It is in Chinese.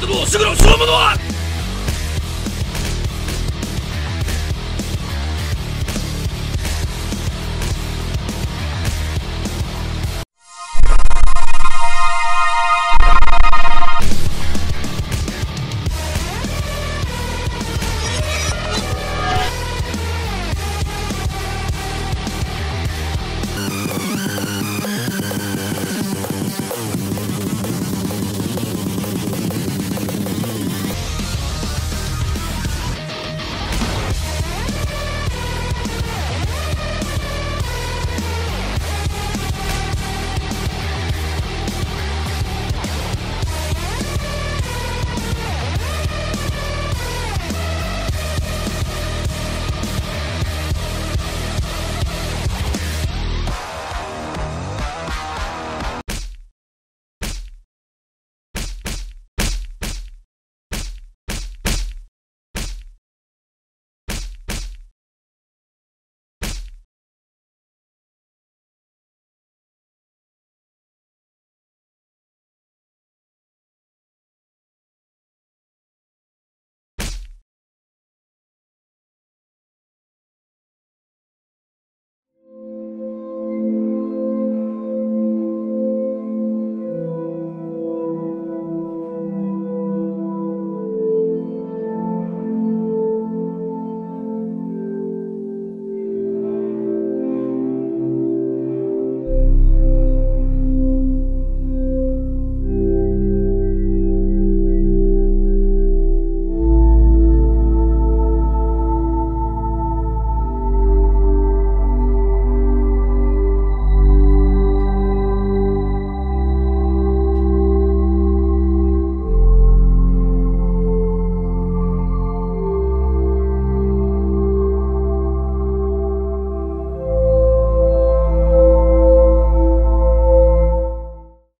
的路，是个老什么路？